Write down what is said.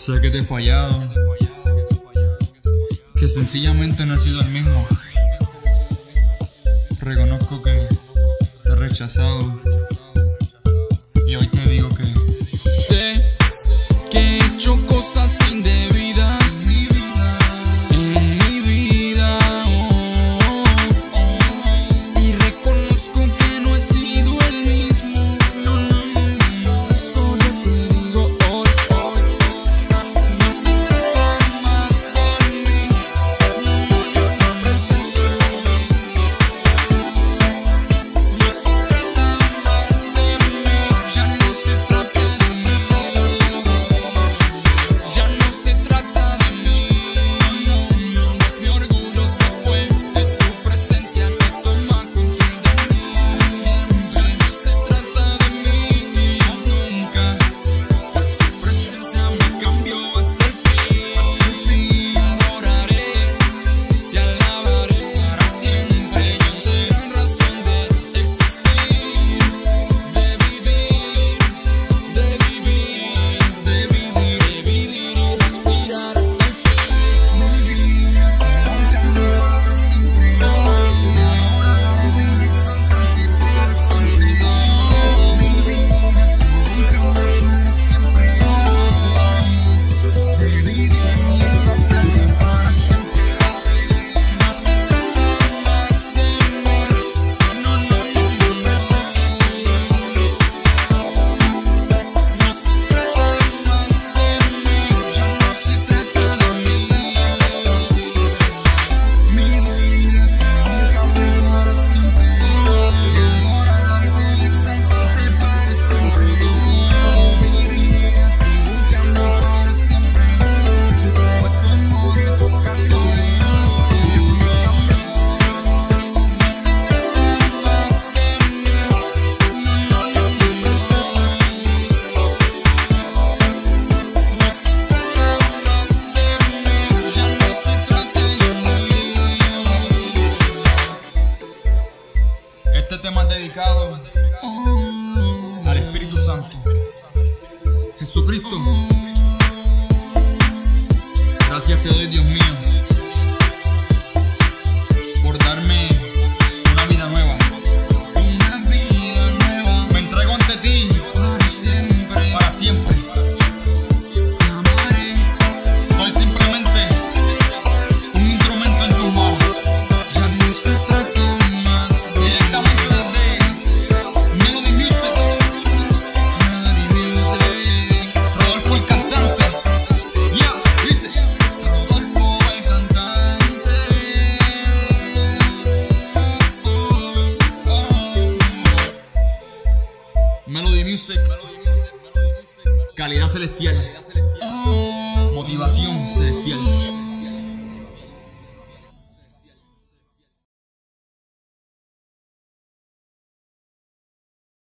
Sé que te he fallado, que sencillamente no he sido el mismo. Reconozco que te he rechazado y hoy te digo que dedicado al Espíritu Santo. Jesucristo, gracias te doy Dios mío. Music. Calidad celestial. Motivación celestial.